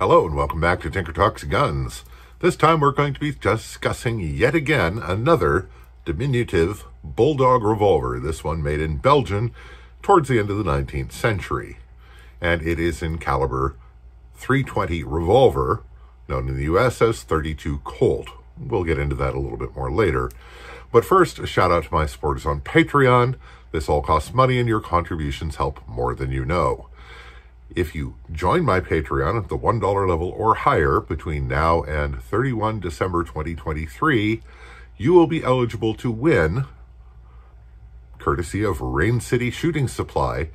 Hello and welcome back to Tinker Talks Guns. This time we're going to be discussing yet again another diminutive bulldog revolver. This one made in Belgium towards the end of the 19th century. And it is in caliber 320 revolver, known in the US as 32 Colt. We'll get into that a little bit more later. But first, a shout out to my supporters on Patreon. This all costs money and your contributions help more than you know. If you join my Patreon at the $1 level or higher between now and 31 December 2023, you will be eligible to win, courtesy of Rain City Shooting Supply,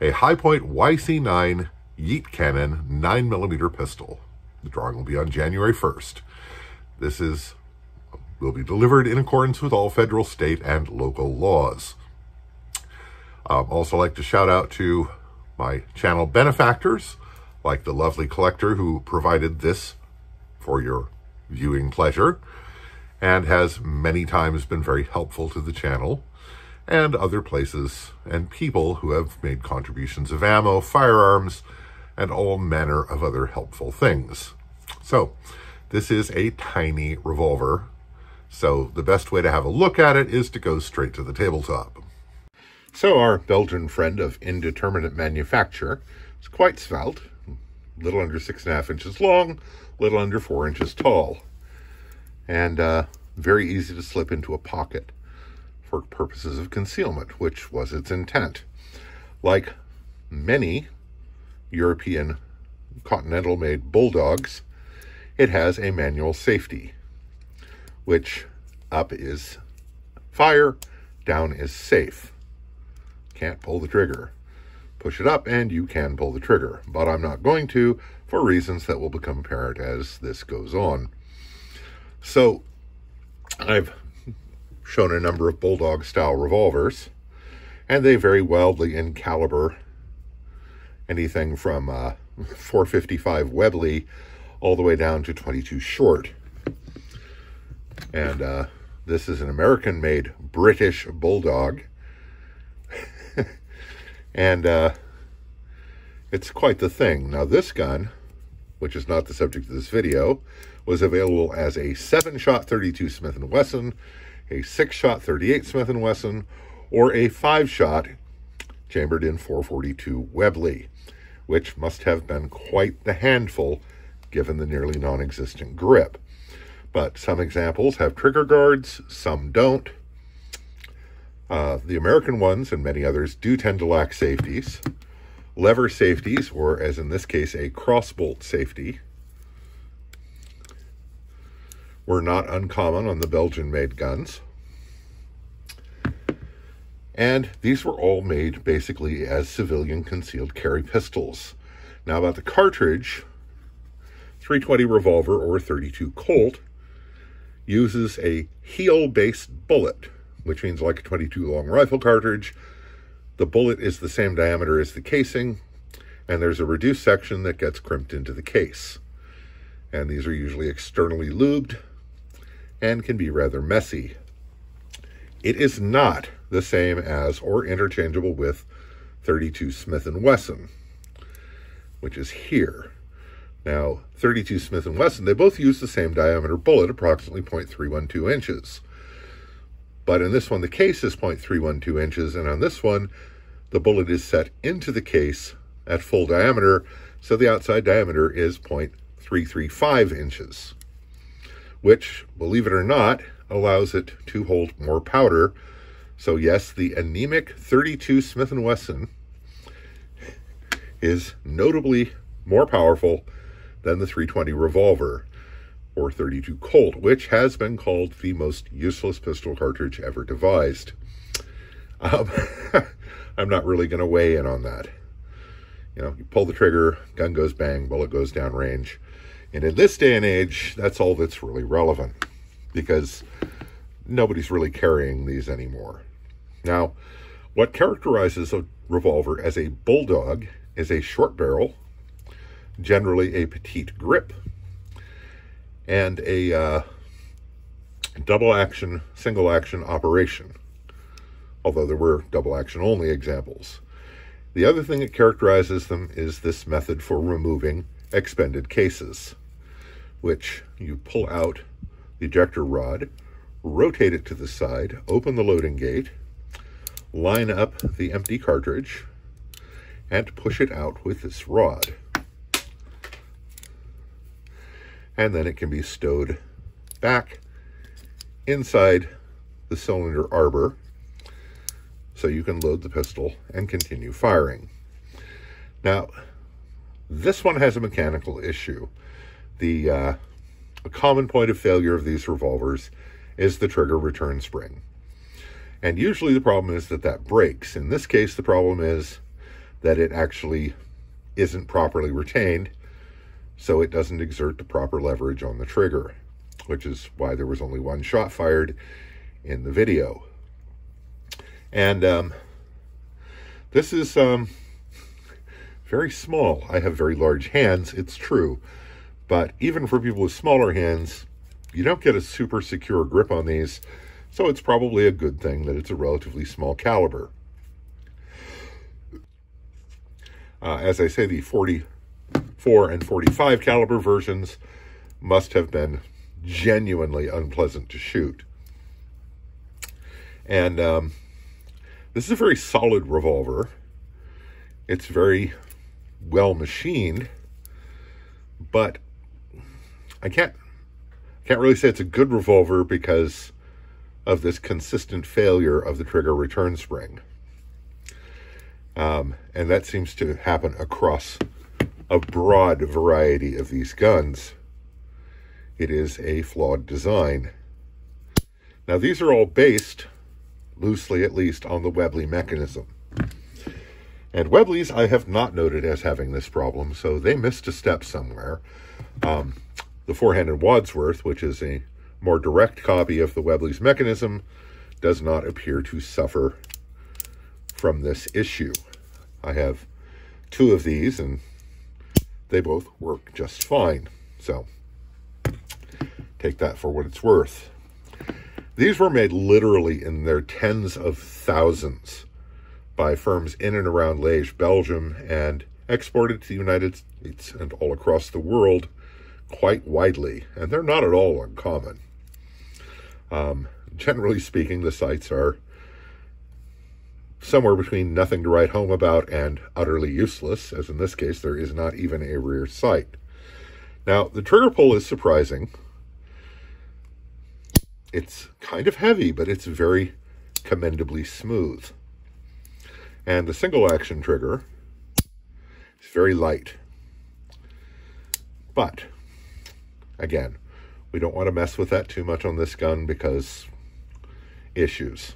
a Hi-Point YC9 Yeet Cannon 9mm pistol. The drawing will be on January 1st. This is will be delivered in accordance with all federal, state, and local laws. Um, also like to shout out to my channel benefactors, like the lovely collector who provided this for your viewing pleasure and has many times been very helpful to the channel and other places and people who have made contributions of ammo, firearms, and all manner of other helpful things. So, this is a tiny revolver, so the best way to have a look at it is to go straight to the tabletop. So our Belgian friend of indeterminate manufacture is quite svelte, little under six and a half inches long, little under four inches tall, and uh, very easy to slip into a pocket for purposes of concealment, which was its intent. Like many European continental-made bulldogs, it has a manual safety, which up is fire, down is safe can't pull the trigger. Push it up and you can pull the trigger, but I'm not going to for reasons that will become apparent as this goes on. So I've shown a number of Bulldog style revolvers and they vary wildly in caliber. Anything from uh, 455 Webley all the way down to 22 short. And uh, this is an American-made British Bulldog and uh, it's quite the thing. Now, this gun, which is not the subject of this video, was available as a 7-shot 32 Smith & Wesson, a 6-shot 38 Smith & Wesson, or a 5-shot chambered in 442 Webley, which must have been quite the handful given the nearly non-existent grip. But some examples have trigger guards, some don't, uh, the American ones and many others do tend to lack safeties. Lever safeties, or as in this case, a crossbolt safety, were not uncommon on the Belgian-made guns. And these were all made basically as civilian concealed carry pistols. Now about the cartridge, 320 revolver or 32 Colt uses a heel-based bullet which means like a 22 long rifle cartridge. The bullet is the same diameter as the casing, and there's a reduced section that gets crimped into the case. And these are usually externally lubed and can be rather messy. It is not the same as or interchangeable with 32 Smith & Wesson, which is here. Now, 32 Smith & Wesson, they both use the same diameter bullet, approximately 0.312 inches. But in this one, the case is 0.312 inches, and on this one, the bullet is set into the case at full diameter, so the outside diameter is 0.335 inches, which, believe it or not, allows it to hold more powder. So yes, the anemic 32 Smith & Wesson is notably more powerful than the 320 revolver or 32 Colt, which has been called the most useless pistol cartridge ever devised. Um, I'm not really going to weigh in on that. You know, you pull the trigger, gun goes bang, bullet goes down range. And in this day and age, that's all that's really relevant because nobody's really carrying these anymore. Now, what characterizes a revolver as a bulldog is a short barrel, generally a petite grip, and a uh, double action, single action operation, although there were double action only examples. The other thing that characterizes them is this method for removing expended cases, which you pull out the ejector rod, rotate it to the side, open the loading gate, line up the empty cartridge, and push it out with this rod. And then it can be stowed back inside the cylinder arbor so you can load the pistol and continue firing. Now, this one has a mechanical issue. The uh, a common point of failure of these revolvers is the trigger return spring. And usually the problem is that that breaks. In this case, the problem is that it actually isn't properly retained, so it doesn't exert the proper leverage on the trigger, which is why there was only one shot fired in the video. And um, this is um, very small. I have very large hands, it's true. But even for people with smaller hands, you don't get a super secure grip on these, so it's probably a good thing that it's a relatively small caliber. Uh, as I say, the 44 and 45 caliber versions must have been genuinely unpleasant to shoot. And um, this is a very solid revolver. It's very well machined, but I can't can't really say it's a good revolver because of this consistent failure of the trigger return spring. Um, and that seems to happen across a broad variety of these guns. It is a flawed design. Now, these are all based, loosely at least, on the Webley mechanism. And Webley's I have not noted as having this problem, so they missed a step somewhere. Um, the Forehand & Wadsworth, which is a more direct copy of the Webley's mechanism, does not appear to suffer from this issue. I have two of these, and they both work just fine. So take that for what it's worth. These were made literally in their tens of thousands by firms in and around Liège, Belgium, and exported to the United States and all across the world quite widely. And they're not at all uncommon. Um, generally speaking, the sights are somewhere between nothing to write home about and utterly useless, as in this case, there is not even a rear sight. Now, the trigger pull is surprising. It's kind of heavy, but it's very commendably smooth. And the single action trigger is very light. But, again, we don't want to mess with that too much on this gun because issues.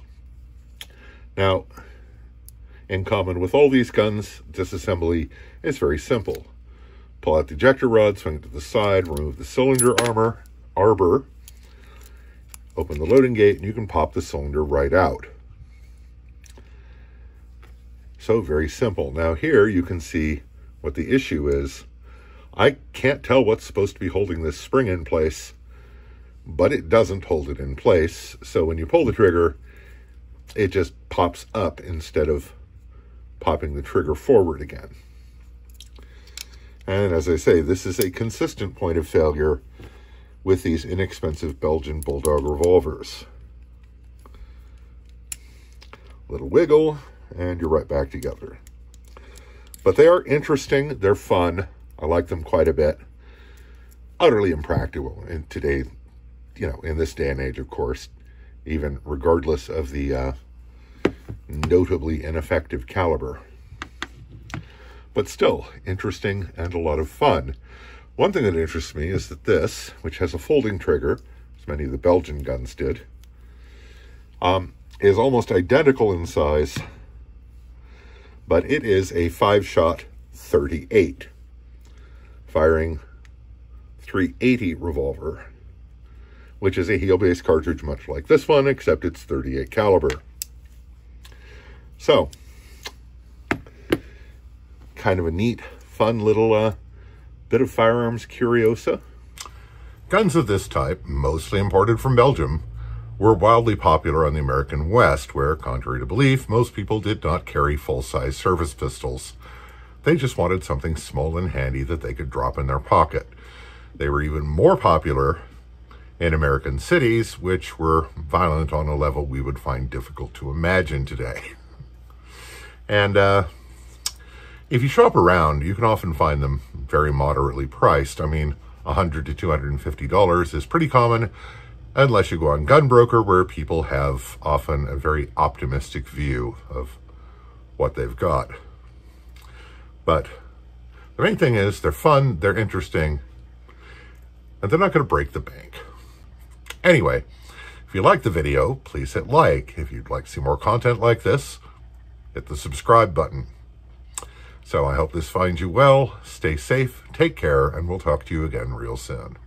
Now, in common with all these guns, disassembly is very simple. Pull out the ejector rod, swing it to the side, remove the cylinder armor, arbor, open the loading gate, and you can pop the cylinder right out. So very simple. Now here you can see what the issue is. I can't tell what's supposed to be holding this spring in place, but it doesn't hold it in place. So when you pull the trigger, it just pops up instead of popping the trigger forward again. And as I say, this is a consistent point of failure with these inexpensive Belgian Bulldog revolvers. Little wiggle, and you're right back together. But they are interesting. They're fun. I like them quite a bit. Utterly impractical in today, you know, in this day and age, of course, even regardless of the uh, notably ineffective caliber. But still, interesting and a lot of fun. One thing that interests me is that this, which has a folding trigger, as many of the Belgian guns did, um, is almost identical in size, but it is a five-shot 38, firing 380 revolver, which is a heel-based cartridge much like this one, except it's 38 caliber. So, kind of a neat, fun little uh, bit of firearms curiosa. Guns of this type, mostly imported from Belgium, were wildly popular on the American West, where, contrary to belief, most people did not carry full-size service pistols. They just wanted something small and handy that they could drop in their pocket. They were even more popular in American cities, which were violent on a level we would find difficult to imagine today. And uh, if you shop around, you can often find them very moderately priced. I mean, 100 to $250 is pretty common, unless you go on Gunbroker, where people have often a very optimistic view of what they've got. But the main thing is they're fun, they're interesting, and they're not going to break the bank. Anyway, if you like the video, please hit like. If you'd like to see more content like this, hit the subscribe button. So I hope this finds you well. Stay safe, take care, and we'll talk to you again real soon.